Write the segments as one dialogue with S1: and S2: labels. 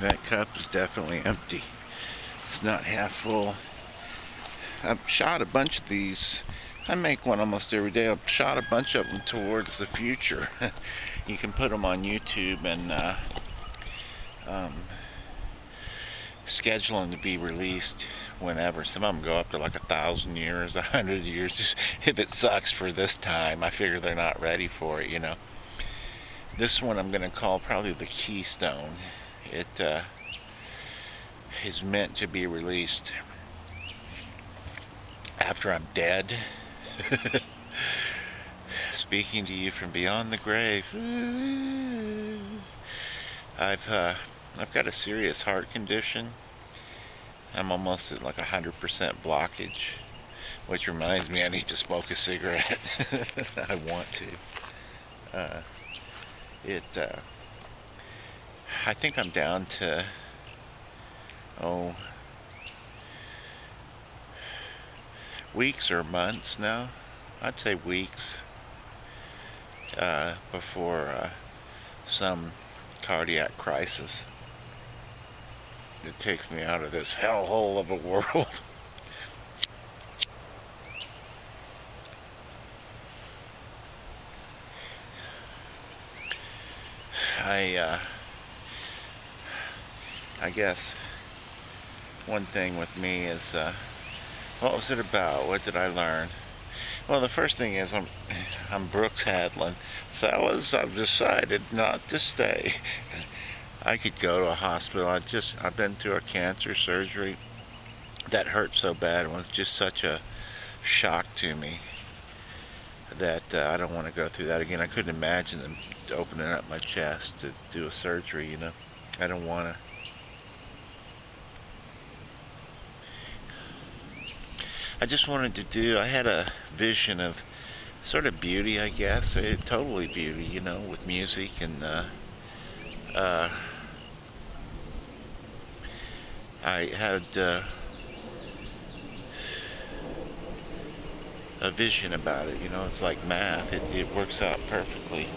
S1: That cup is definitely empty. It's not half full. I've shot a bunch of these. I make one almost every day. I've shot a bunch of them towards the future. you can put them on YouTube and uh, um, schedule them to be released whenever. Some of them go up to like a thousand years, a hundred years. If it sucks for this time, I figure they're not ready for it, you know. This one I'm going to call probably the Keystone. It uh, is meant to be released after I'm dead. Speaking to you from beyond the grave. I've uh, I've got a serious heart condition. I'm almost at like a hundred percent blockage, which reminds me I need to smoke a cigarette. I want to. Uh, it. Uh, I think I'm down to oh weeks or months now. I'd say weeks uh, before uh, some cardiac crisis that takes me out of this hellhole of a world. I, uh, I guess one thing with me is, uh, what was it about? What did I learn? Well, the first thing is I'm, I'm Brooks Hatlen. Fellas, I've decided not to stay. I could go to a hospital. I just I've been through a cancer surgery that hurt so bad. It was just such a shock to me that uh, I don't want to go through that again. I couldn't imagine them opening up my chest to do a surgery. You know, I don't want to. I just wanted to do. I had a vision of sort of beauty, I guess. It, totally beauty, you know, with music and. Uh, uh, I had a vision about it. You know, it's like math. It, it works out perfectly.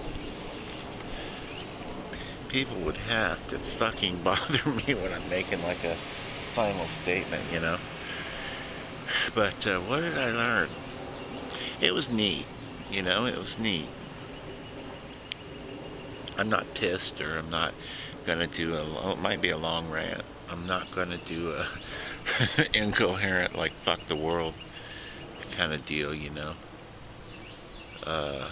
S1: People would have to fucking bother me when I'm making like a final statement, you know. But uh, what did I learn? It was neat, you know. It was neat. I'm not pissed or I'm not gonna do a. It might be a long rant I'm not going to do a incoherent, like, fuck the world kind of deal, you know. Uh,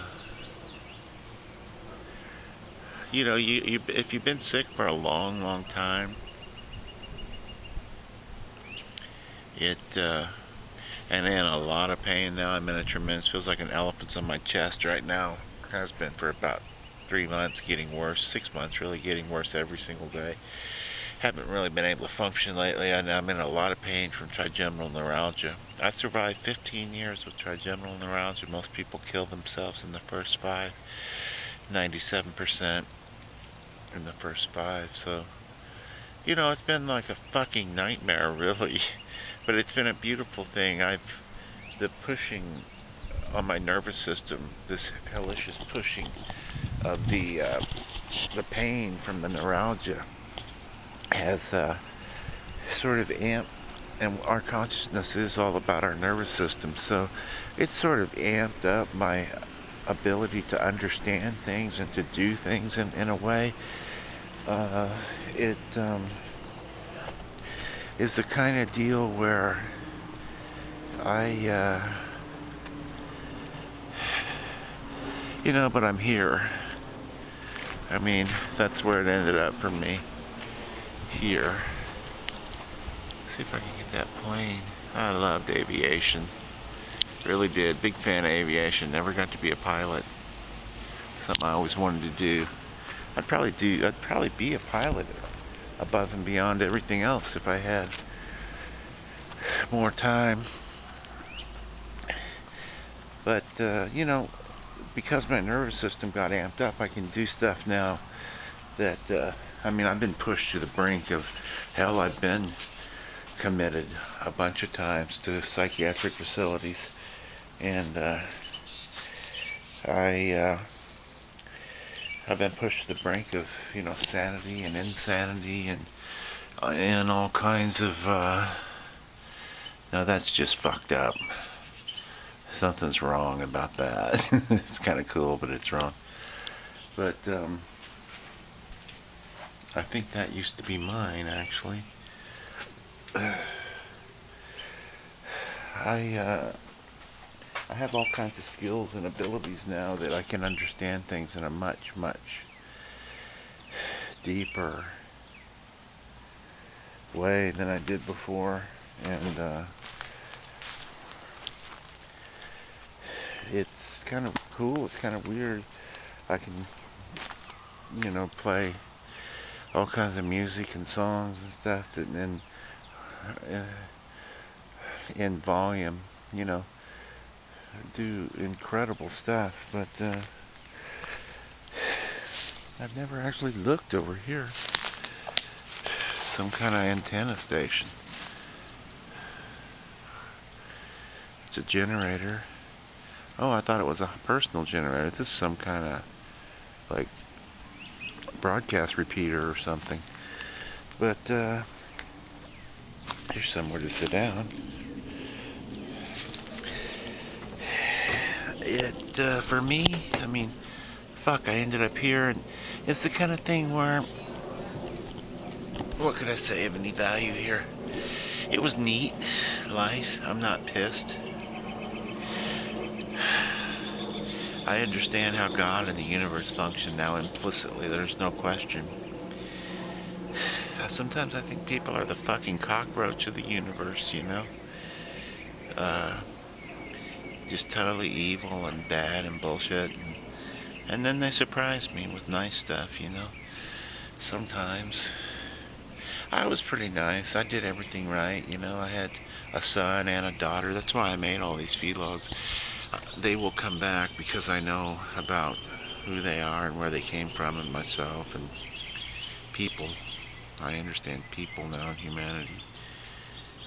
S1: you know, you, you if you've been sick for a long, long time, it uh, and in a lot of pain now. I'm in a tremendous feels like an elephant's on my chest right now. Has been for about three months, getting worse. Six months, really getting worse every single day haven't really been able to function lately, I'm in a lot of pain from trigeminal neuralgia. I survived 15 years with trigeminal neuralgia. Most people kill themselves in the first five, 97% in the first five. So, you know, it's been like a fucking nightmare, really. But it's been a beautiful thing. I've the pushing on my nervous system, this hellish pushing of the uh, the pain from the neuralgia has uh, sort of amped, and our consciousness is all about our nervous system. So it's sort of amped up my ability to understand things and to do things in, in a way. Uh, it um, is the kind of deal where I, uh, you know, but I'm here. I mean, that's where it ended up for me here. see if I can get that plane. I loved aviation. Really did. Big fan of aviation. Never got to be a pilot. Something I always wanted to do. I'd probably do. I'd probably be a pilot above and beyond everything else if I had more time. But uh, you know, because my nervous system got amped up, I can do stuff now that. Uh, I mean, I've been pushed to the brink of hell. I've been committed a bunch of times to psychiatric facilities, and uh, I uh, I've been pushed to the brink of, you know, sanity and insanity and and all kinds of. Uh, now that's just fucked up. Something's wrong about that. it's kind of cool, but it's wrong. But um, I think that used to be mine, actually. I uh, I have all kinds of skills and abilities now that I can understand things in a much, much deeper way than I did before. And uh, it's kind of cool. It's kind of weird. I can, you know, play all kinds of music and songs and stuff, and then uh, in volume, you know, do incredible stuff. But uh, I've never actually looked over here. Some kind of antenna station. It's a generator. Oh, I thought it was a personal generator. This is some kind of like broadcast repeater or something. But uh, here's somewhere to sit down. It uh, for me, I mean, fuck, I ended up here, and it's the kind of thing where, what could I say of any value here? It was neat life. I'm not pissed. I understand how God and the universe function now implicitly. There's no question. Sometimes I think people are the fucking cockroach of the universe, you know? Uh, just totally evil and bad and bullshit. And, and then they surprise me with nice stuff, you know? Sometimes. I was pretty nice. I did everything right, you know? I had a son and a daughter. That's why I made all these vlogs they will come back because I know about who they are and where they came from and myself and people. I understand people now and humanity.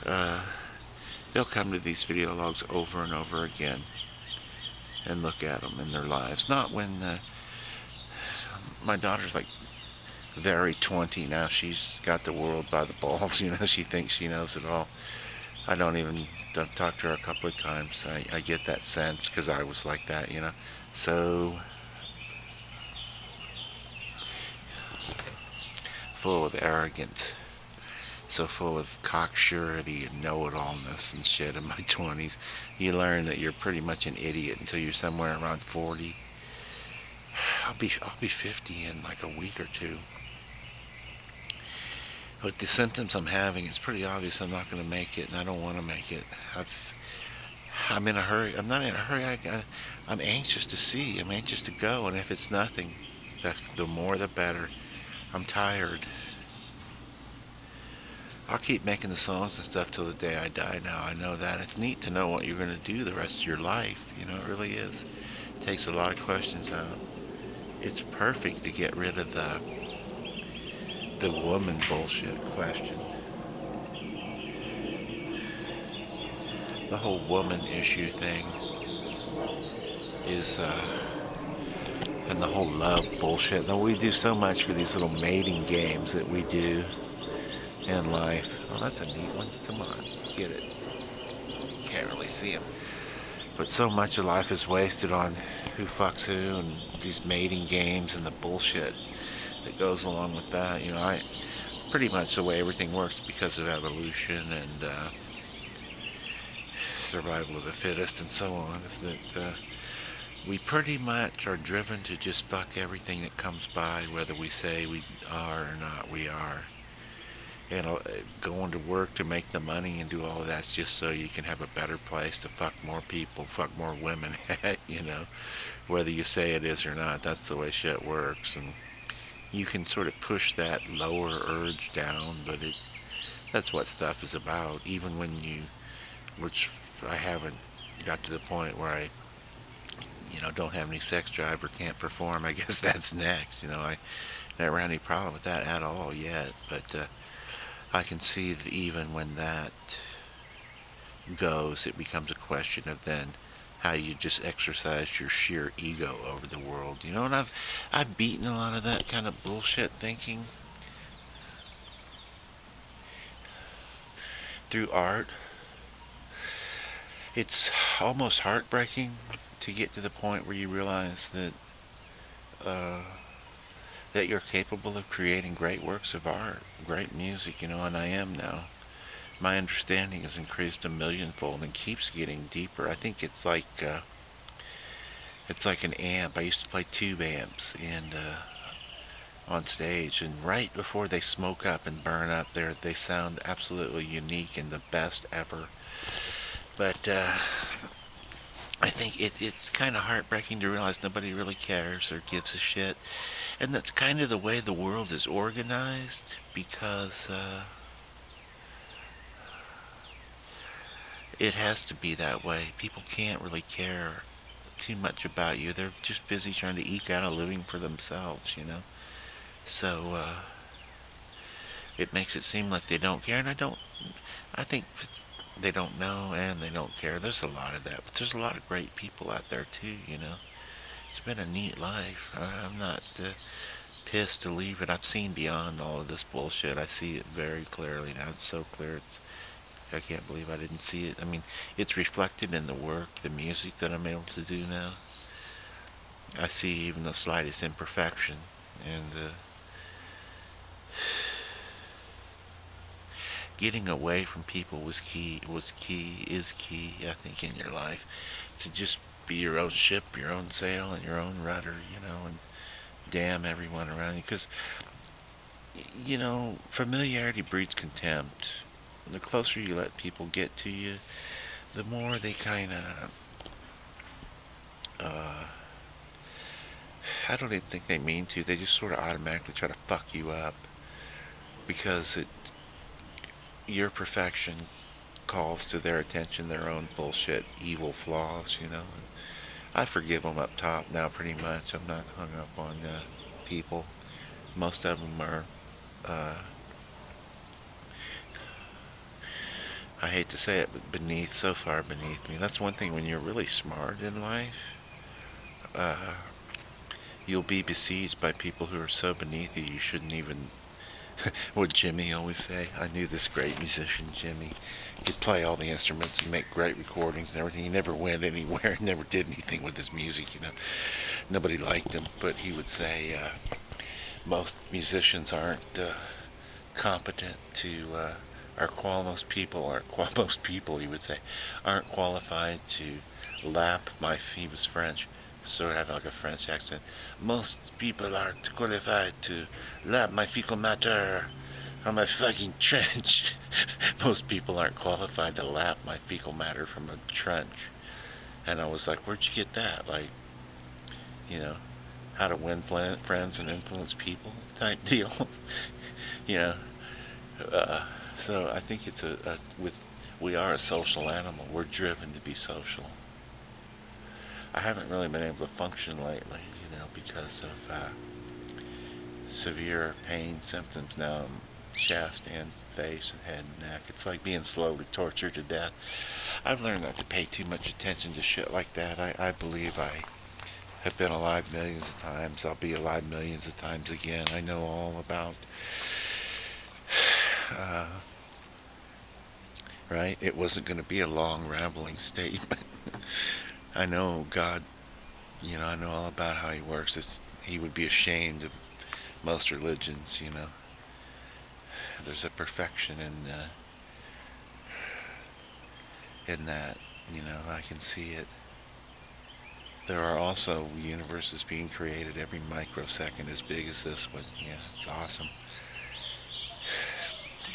S1: Uh, they'll come to these video logs over and over again and look at them in their lives. Not when uh, my daughter's like very 20 now. She's got the world by the balls. You know, she thinks she knows it all. I don't even I've talked to her a couple of times. I, I get that sense because I was like that, you know. So full of arrogance, so full of cocksurety and know-it-allness and shit in my 20s. You learn that you're pretty much an idiot until you're somewhere around 40. I'll be I'll be 50 in like a week or two. But the symptoms I'm having, it's pretty obvious I'm not going to make it, and I don't want to make it. I've, I'm in a hurry. I'm not in a hurry. I, I, I'm anxious to see. I'm anxious to go, and if it's nothing, the, the more the better. I'm tired. I'll keep making the songs and stuff till the day I die now. I know that. It's neat to know what you're going to do the rest of your life. You know, it really is. It takes a lot of questions out. It's perfect to get rid of the the woman bullshit question. The whole woman issue thing is, uh, and the whole love bullshit. Now, we do so much for these little mating games that we do in life. Oh, that's a neat one. Come on, get it. Can't really see them. But so much of life is wasted on who fucks who and these mating games and the bullshit that goes along with that. You know, I pretty much the way everything works because of evolution and uh, survival of the fittest and so on is that uh, we pretty much are driven to just fuck everything that comes by, whether we say we are or not, we are. And uh, going to work to make the money and do all of that's just so you can have a better place to fuck more people, fuck more women, you know, whether you say it is or not. That's the way shit works. And you can sort of push that lower urge down, but it that's what stuff is about. Even when you, which I haven't got to the point where I, you know, don't have any sex drive or can't perform. I guess that's next. You know, I never had any problem with that at all yet, but uh, I can see that even when that goes, it becomes a question of then how you just exercise your sheer ego over the world. You know, and I've I've beaten a lot of that kind of bullshit thinking through art. It's almost heartbreaking to get to the point where you realize that uh, that you're capable of creating great works of art, great music, you know, and I am now. My understanding has increased a millionfold and keeps getting deeper. I think it's like uh, it's like an amp. I used to play tube amps and uh, on stage, and right before they smoke up and burn up, they they sound absolutely unique and the best ever. But uh, I think it, it's kind of heartbreaking to realize nobody really cares or gives a shit. And that's kind of the way the world is organized because uh, it has to be that way. People can't really care too much about you. They're just busy trying to eke out a living for themselves, you know. So uh, it makes it seem like they don't care, and I don't. I think they don't know and they don't care. There's a lot of that, but there's a lot of great people out there too. You know, it's been a neat life. I'm not uh, pissed to leave it. I've seen beyond all of this bullshit. I see it very clearly now. It's so clear. It's I can't believe I didn't see it. I mean, it's reflected in the work, the music that I'm able to do now. I see even the slightest imperfection, and uh, getting away from people was key was key is key I think in your life to just be your own ship your own sail and your own rudder you know and damn everyone around you because you know familiarity breeds contempt the closer you let people get to you the more they kind of uh, I don't even think they mean to they just sort of automatically try to fuck you up because it your perfection calls to their attention their own bullshit, evil flaws, you know. And I forgive them up top now pretty much. I'm not hung up on uh, people. Most of them are, uh, I hate to say it, but beneath, so far beneath me. That's one thing when you're really smart in life. Uh, you'll be besieged by people who are so beneath you you shouldn't even what Jimmy always say. I knew this great musician, Jimmy. He'd play all the instruments and make great recordings and everything. He never went anywhere, never did anything with his music, you know. Nobody liked him, but he would say uh, most musicians aren't uh, competent to, uh, are qual most people aren't most people, you would say, aren't qualified to lap my. Was French sort of had like a French accent. Most people aren't qualified to lap my fecal matter from a fucking trench. Most people aren't qualified to lap my fecal matter from a trench. And I was like, where'd you get that? Like, you know, how to win friends and influence people type deal. you know, uh, so I think it's a, a with we are a social animal. We're driven to be social. I haven't really been able to function lately, you know, because of uh, severe pain symptoms now, chest and face and head and neck. It's like being slowly tortured to death. I've learned not to pay too much attention to shit like that. I, I believe I have been alive millions of times. I'll be alive millions of times again. I know all about. Uh, right? It wasn't going to be a long, rambling statement. I know God, you know, I know all about how He works. It's, he would be ashamed of most religions, you know. There's a perfection in uh, in that, you know. I can see it. There are also universes being created every microsecond as big as this one. Yeah, it's awesome.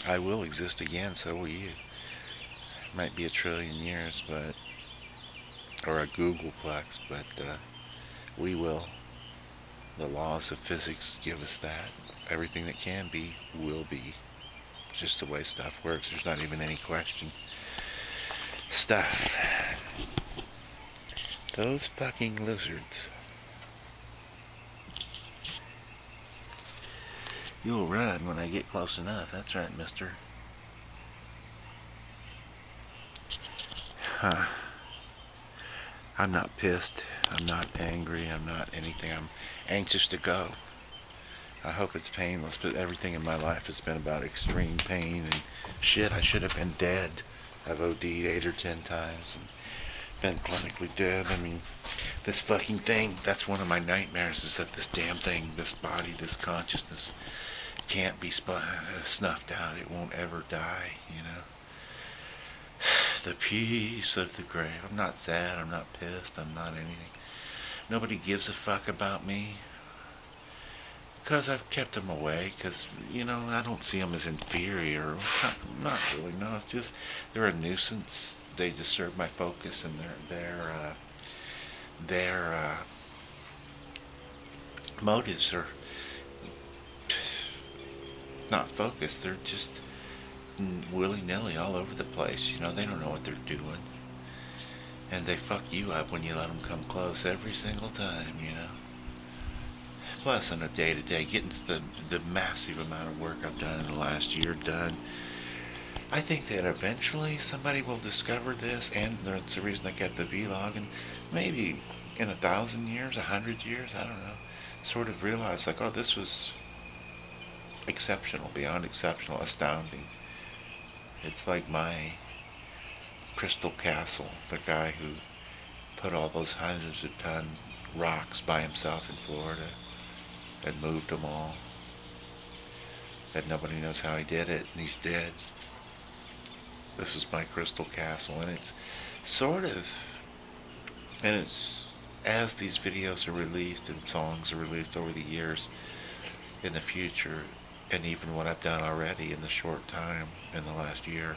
S1: I will exist again, so will you. Might be a trillion years, but or a googolplex, but uh, we will. The laws of physics give us that. Everything that can be will be. Just the way stuff works. There's not even any question. Stuff. Those fucking lizards. You'll run when I get close enough. That's right, mister. Huh. I'm not pissed. I'm not angry. I'm not anything. I'm anxious to go. I hope it's painless, but everything in my life has been about extreme pain and shit. I should have been dead. I've OD'd eight or ten times and been clinically dead. I mean, this fucking thing, that's one of my nightmares is that this damn thing, this body, this consciousness can't be snuffed out. It won't ever die, you know. The peace of the grave. I'm not sad. I'm not pissed. I'm not anything. Nobody gives a fuck about me because I've kept them away. Because you know I don't see them as inferior. Not, not, really. No, it's just they're a nuisance. They disturb my focus, and their their uh, their uh, motives are not focused. They're just willy nilly all over the place. You know, they don't know what they're doing. And they fuck you up when you let them come close every single time, you know. Plus, on a day to day, getting the, the massive amount of work I've done in the last year done, I think that eventually somebody will discover this, and that's the reason I got the vlog, and maybe in a thousand years, a hundred years, I don't know, sort of realize, like, oh, this was exceptional, beyond exceptional, astounding. It's like my Crystal Castle, the guy who put all those hundreds of ton rocks by himself in Florida and moved them all. And nobody knows how he did it, and he's dead. This is my Crystal Castle, and it's sort of, and it's as these videos are released and songs are released over the years in the future, and even what I've done already in the short time in the last year,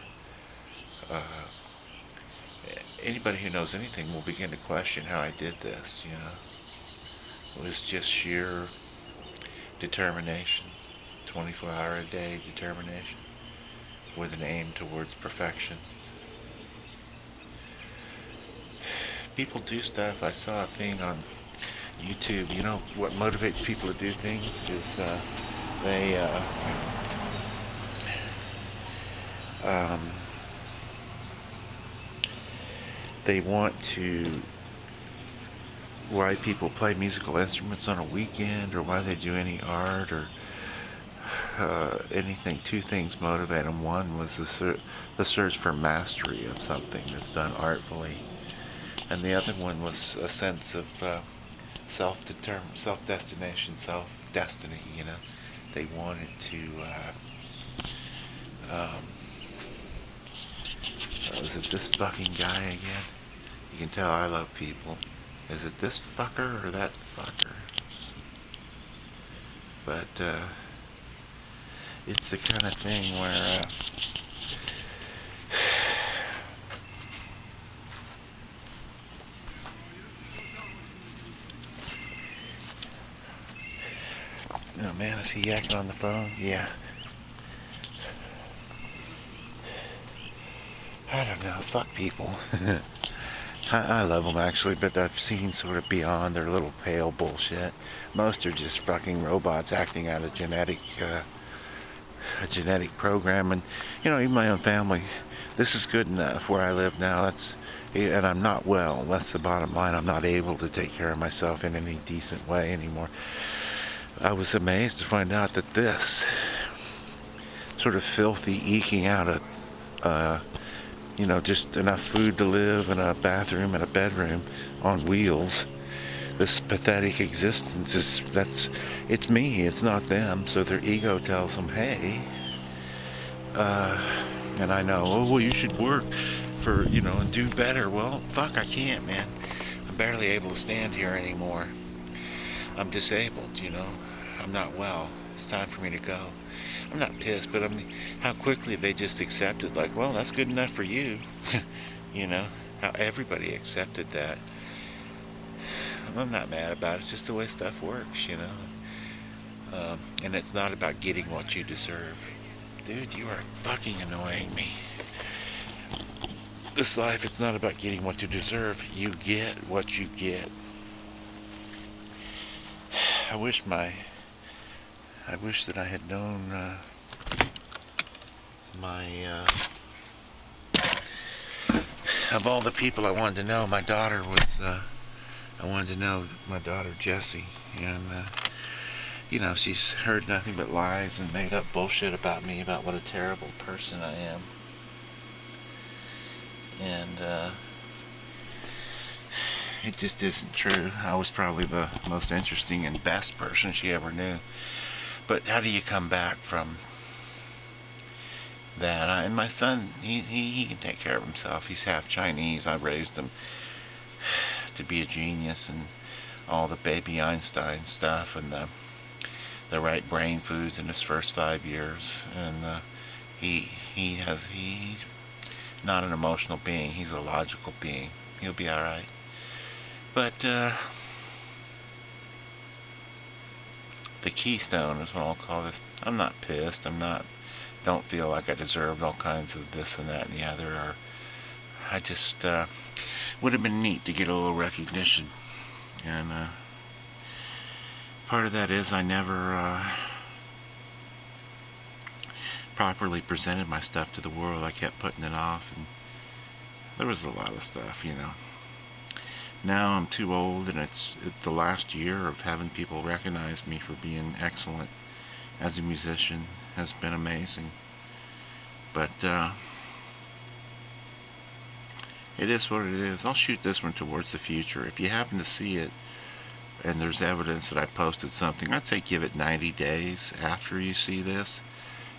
S1: uh, anybody who knows anything will begin to question how I did this, you know. It was just sheer determination, 24 hour a day determination with an aim towards perfection. People do stuff. I saw a thing on YouTube. You know what motivates people to do things is uh, they uh, um, they want to why people play musical instruments on a weekend or why they do any art or uh, anything. Two things motivate them one was the, ser- the search for mastery of something that's done artfully. And the other one was a sense of uh, self-determined self-destination self-destiny you know they wanted to uh, um, uh, is it this fucking guy again? You can tell I love people. Is it this fucker or that fucker? But uh, it's the kind of thing where uh, Oh man, is he yakking on the phone? Yeah. I don't know. Fuck people. I, I love them actually, but I've seen sort of beyond their little pale bullshit. Most are just fucking robots acting out a genetic, uh, a genetic program, and you know, even my own family. This is good enough where I live now. That's and I'm not well. That's the bottom line. I'm not able to take care of myself in any decent way anymore. I was amazed to find out that this sort of filthy eking out a, uh, you know, just enough food to live and a bathroom and a bedroom on wheels. This pathetic existence is that's it's me, it's not them. So their ego tells them, hey, uh, and I know, oh well, you should work for you know and do better. Well, fuck, I can't, man. I'm barely able to stand here anymore. I'm disabled, you know. I'm not well. It's time for me to go. I'm not pissed, but I'm how quickly they just accepted like, well, that's good enough for you. you know, how everybody accepted that. I'm not mad about it. It's just the way stuff works, you know. Um, and it's not about getting what you deserve. Dude, you are fucking annoying me. This life, it's not about getting what you deserve. You get what you get. I wish my I wish that I had known uh, my uh, of all the people I wanted to know, my daughter was. Uh, I wanted to know my daughter Jessie, and uh, you know she's heard nothing but lies and made up bullshit about me about what a terrible person I am, and uh, it just isn't true. I was probably the most interesting and best person she ever knew. But how do you come back from that? I, and my son, he, he, he can take care of himself. He's half Chinese. I raised him to be a genius and all the baby Einstein stuff and the the right brain foods in his first five years. And uh, he he has he's not an emotional being. He's a logical being. He'll be all right. But uh, the keystone is what I'll call this. I'm not pissed. I'm not. Don't feel like I deserved all kinds of this and that and the other. Or I just uh, would have been neat to get a little recognition. And uh, part of that is I never uh, properly presented my stuff to the world. I kept putting it off, and there was a lot of stuff, you know now I'm too old, and it's, the last year of having people recognize me for being excellent as a musician has been amazing. But uh, it is what it is. I'll shoot this one towards the future. If you happen to see it, and there's evidence that I posted something, I'd say give it 90 days after you see this.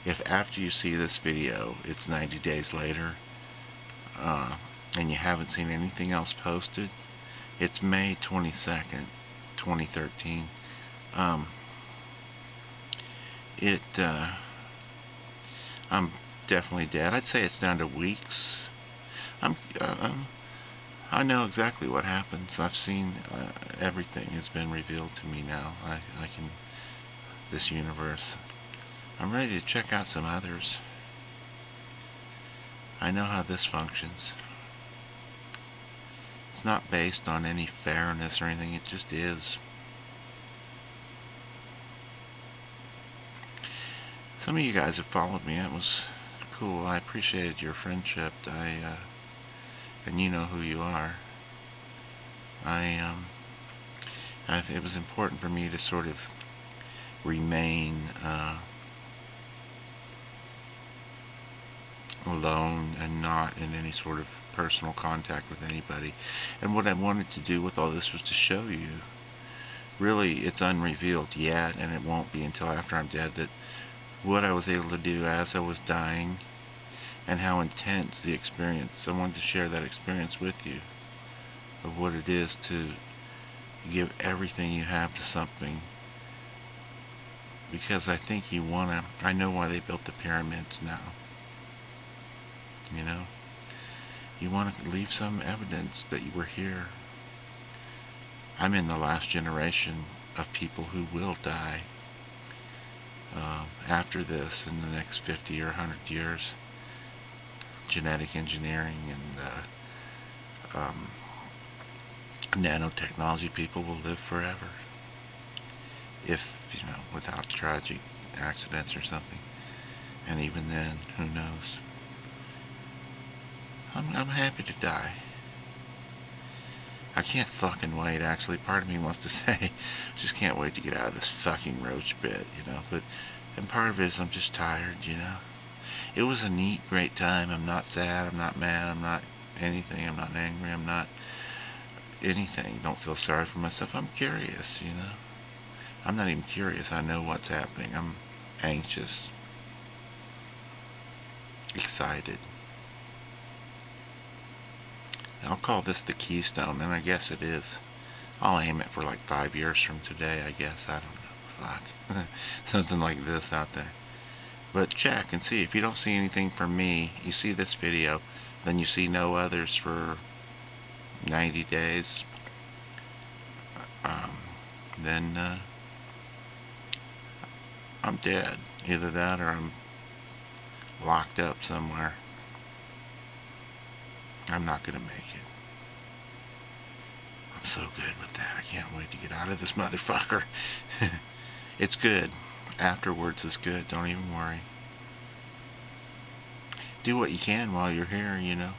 S1: If after you see this video, it's 90 days later, uh, and you haven't seen anything else posted, it's May 22nd, 2013. Um, it, uh, I'm definitely dead. I'd say it's down to weeks. I'm, uh, I'm I know exactly what happens. I've seen uh, everything has been revealed to me now. I, I can, this universe. I'm ready to check out some others. I know how this functions. It's not based on any fairness or anything, it just is. Some of you guys have followed me. That was cool. I appreciated your friendship. I, uh, and you know who you are. I, um, I, it was important for me to sort of remain, uh, alone and not in any sort of personal contact with anybody. And what I wanted to do with all this was to show you, really, it's unrevealed yet, and it won't be until after I'm dead, that what I was able to do as I was dying and how intense the experience. So I wanted to share that experience with you of what it is to give everything you have to something because I think you want to. I know why they built the pyramids now. You know? You want to leave some evidence that you were here. I'm in the last generation of people who will die uh, after this in the next 50 or 100 years. Genetic engineering and uh, um, nanotechnology people will live forever. If, you know, without tragic accidents or something. And even then, who knows? I'm, I'm happy to die. I can't fucking wait, actually. Part of me wants to say, just can't wait to get out of this fucking roach bit, you know. But, and part of it is I'm just tired, you know. It was a neat, great time. I'm not sad. I'm not mad. I'm not anything. I'm not angry. I'm not anything. Don't feel sorry for myself. I'm curious, you know. I'm not even curious. I know what's happening. I'm anxious, excited. I'll call this the keystone, and I guess it is. I'll aim it for like five years from today, I guess. I don't know. Fuck. Something like this out there. But check and see. If you don't see anything from me, you see this video, then you see no others for 90 days, um, then uh, I'm dead. Either that or I'm locked up somewhere. I'm not going to make it. I'm so good with that. I can't wait to get out of this motherfucker. it's good. Afterwards is good. Don't even worry. Do what you can while you're here, you know.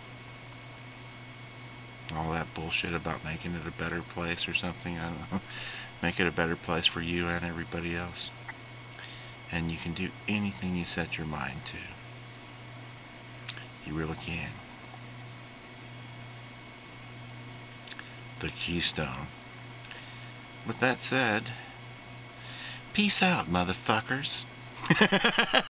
S1: all that bullshit about making it a better place or something. I don't know. Make it a better place for you and everybody else. And you can do anything you set your mind to. You really can. The Keystone. With that said, peace out, motherfuckers.